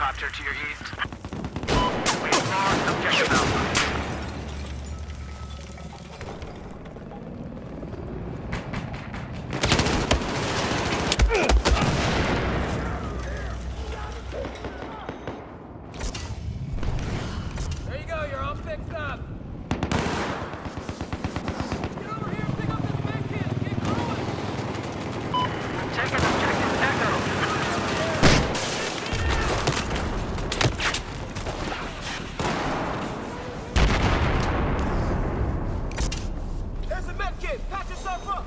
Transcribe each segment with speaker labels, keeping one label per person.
Speaker 1: helicopter to your east. We ignore objective alpha.
Speaker 2: kid. Patch yourself up.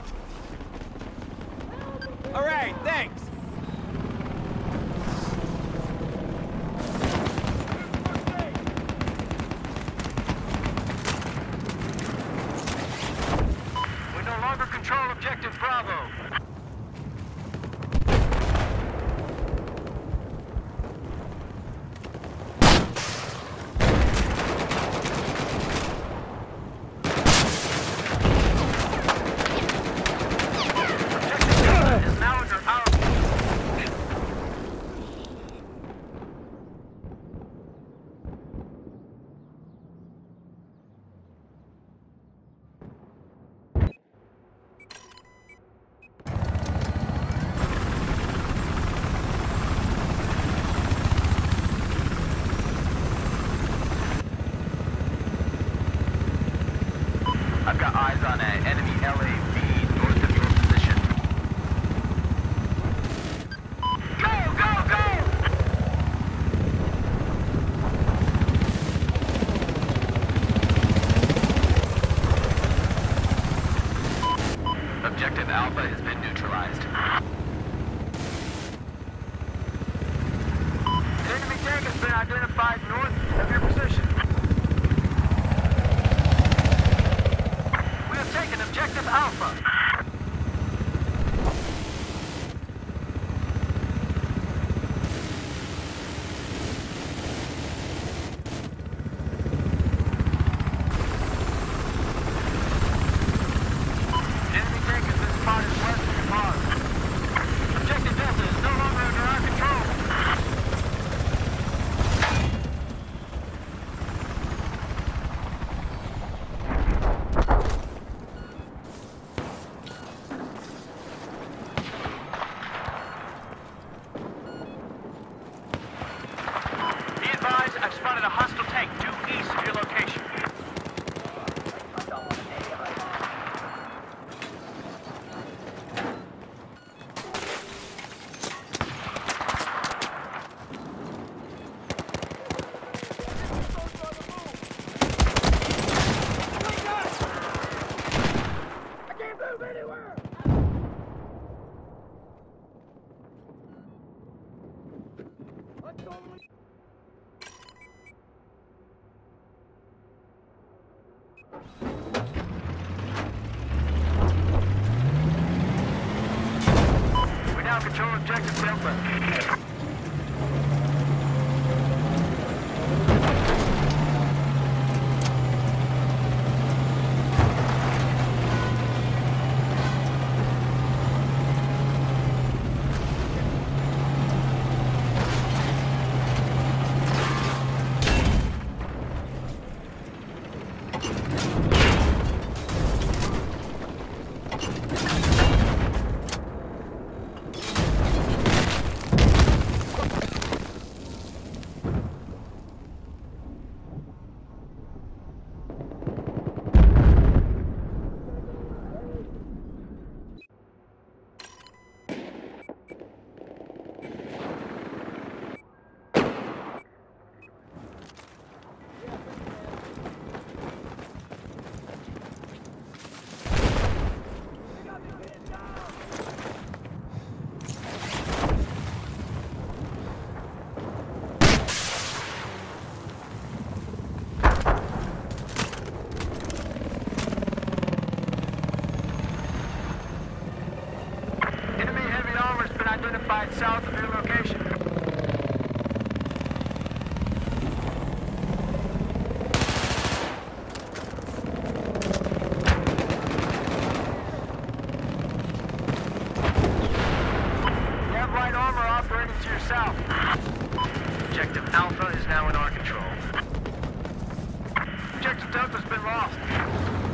Speaker 2: All right, thanks.
Speaker 1: Alpha. Objective Alpha is now in our control. Objective Delta's been lost.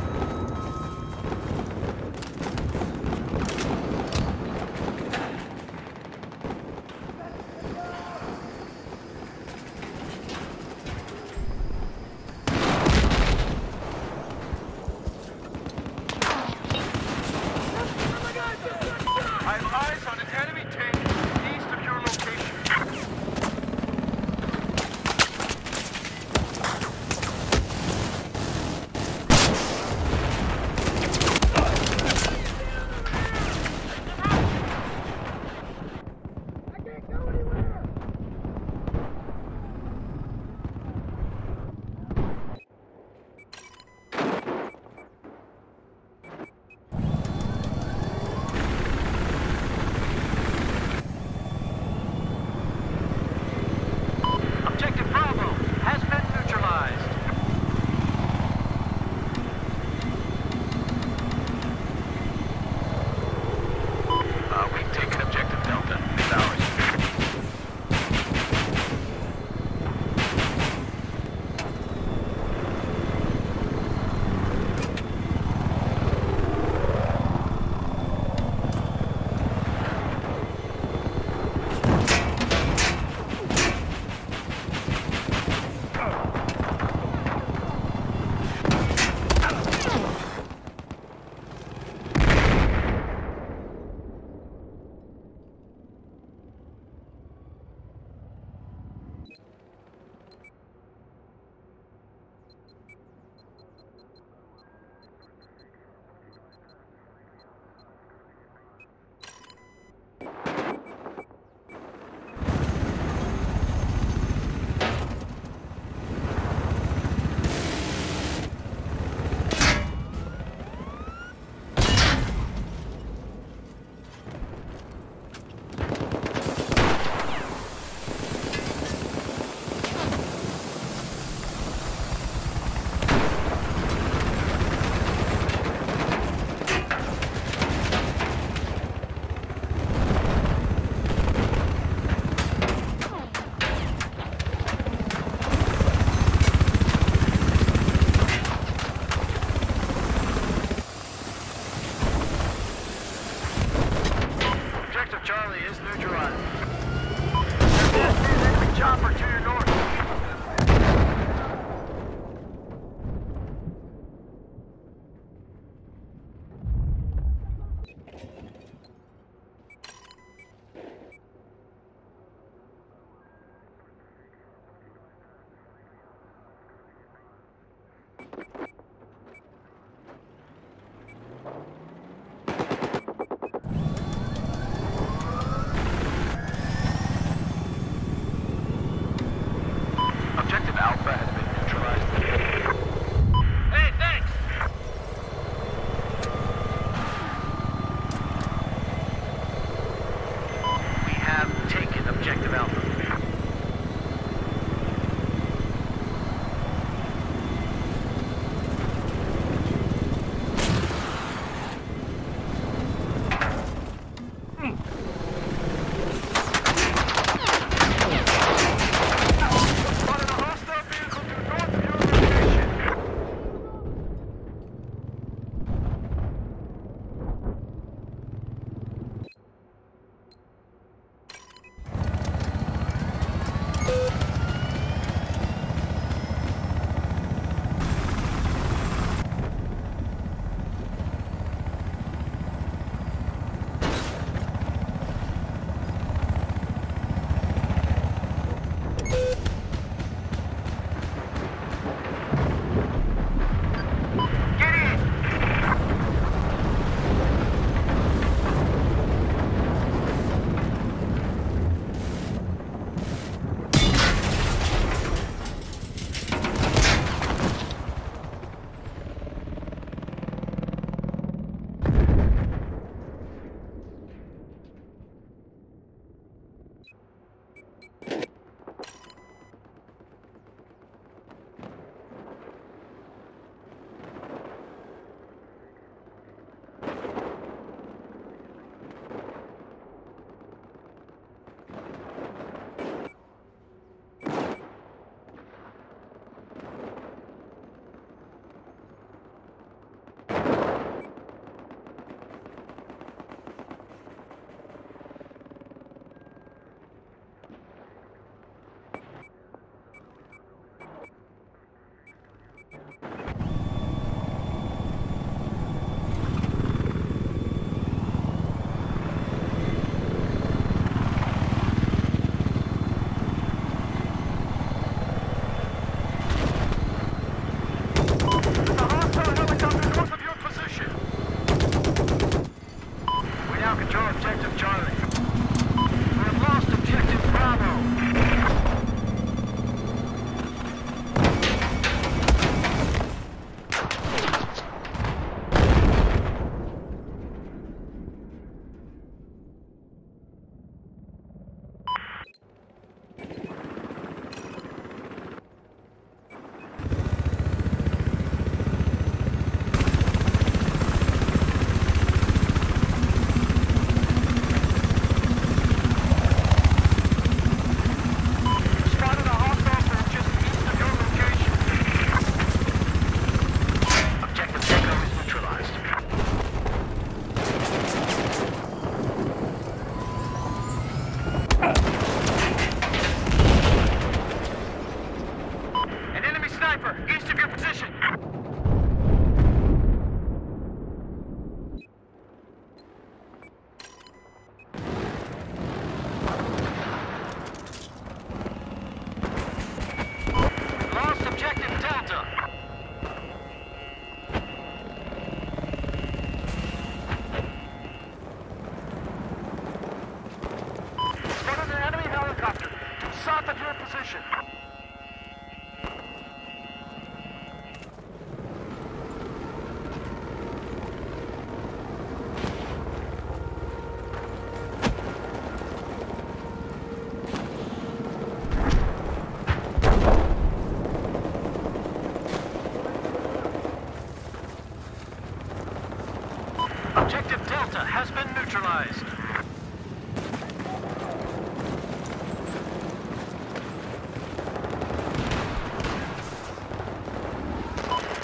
Speaker 1: Objective Delta has been neutralized.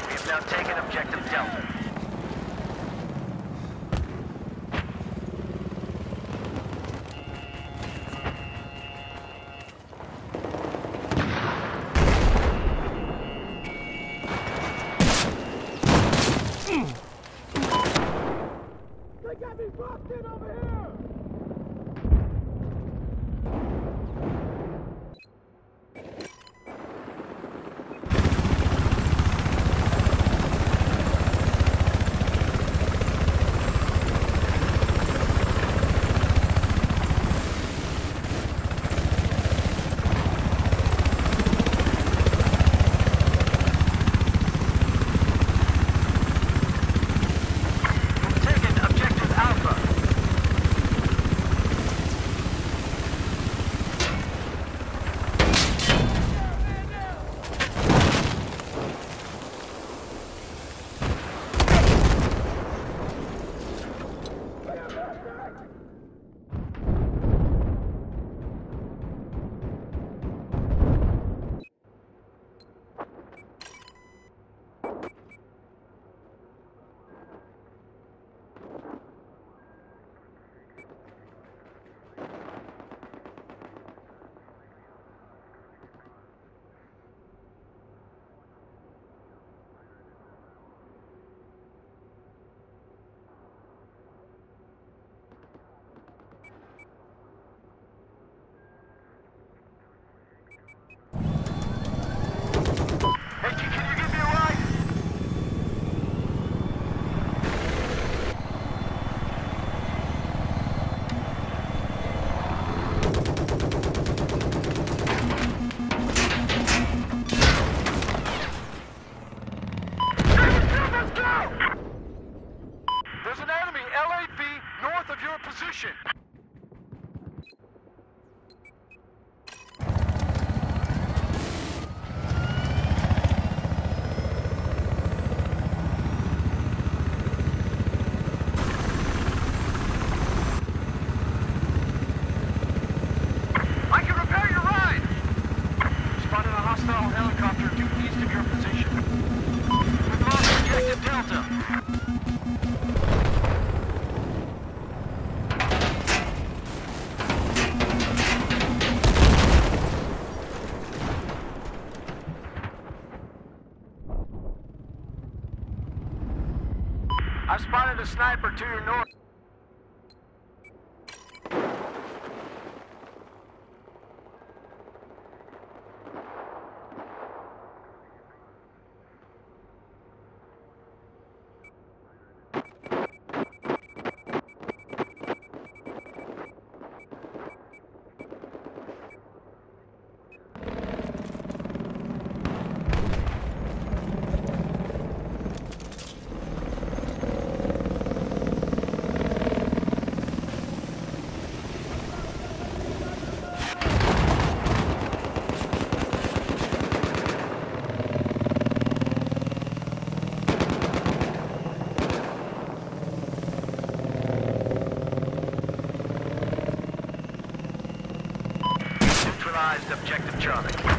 Speaker 1: We have now taken Objective Delta. I've spotted a sniper to your north. Objective Charlie.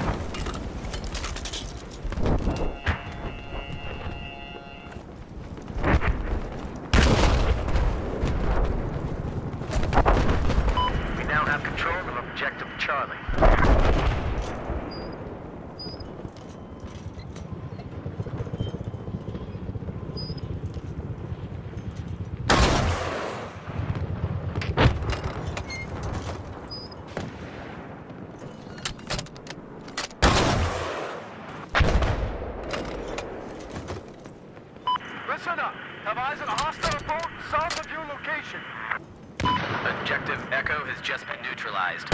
Speaker 1: Listen up. Have a hostile boat south of your location.
Speaker 2: Objective Echo has just been neutralized.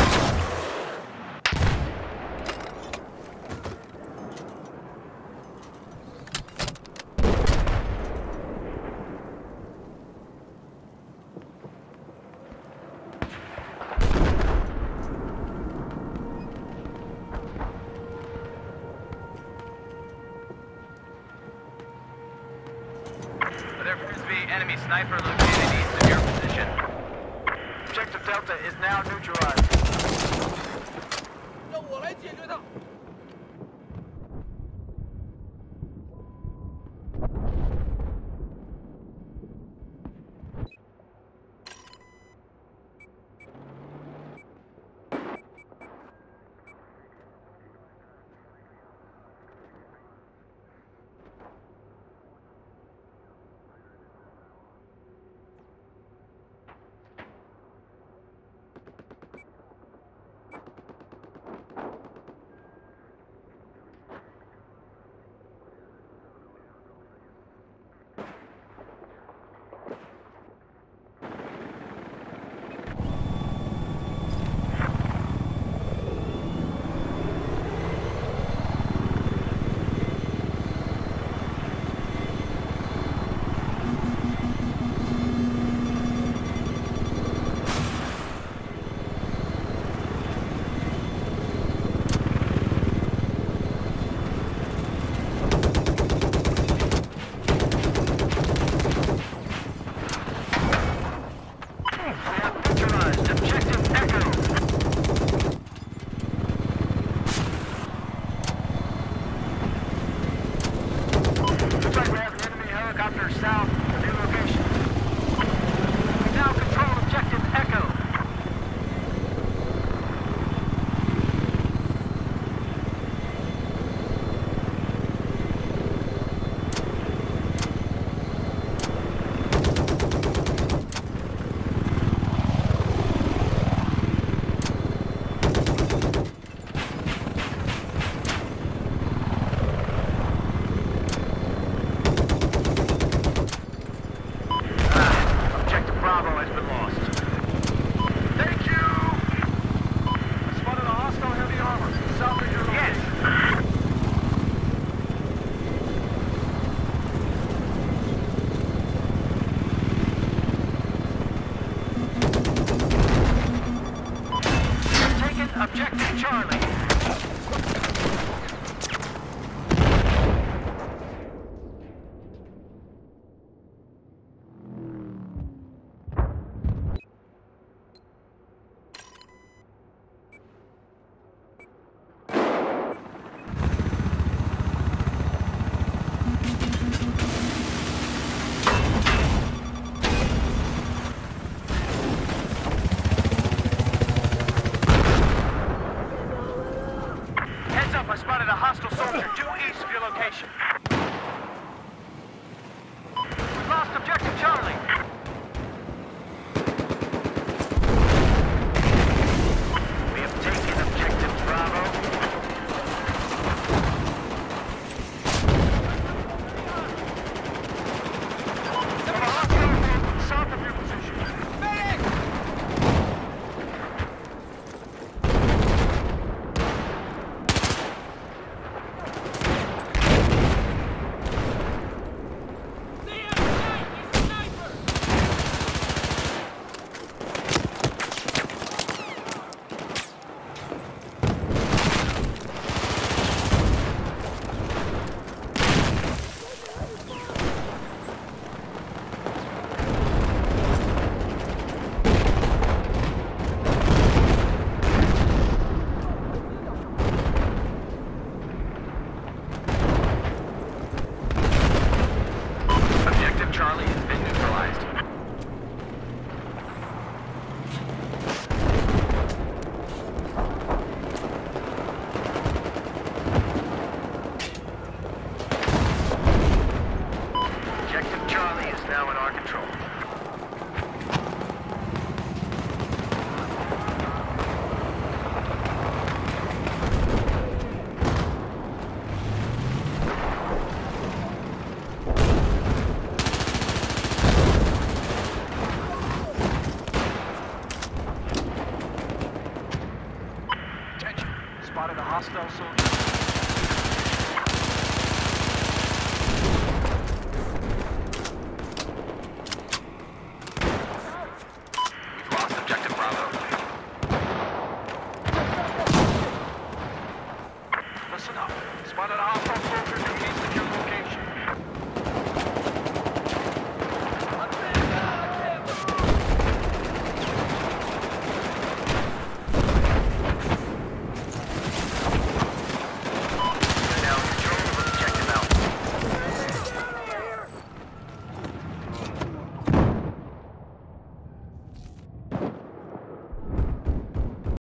Speaker 1: Spotted a hostile soldier.